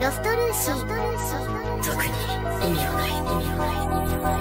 ロストルーシー。特に意味はない意味はない意味はない。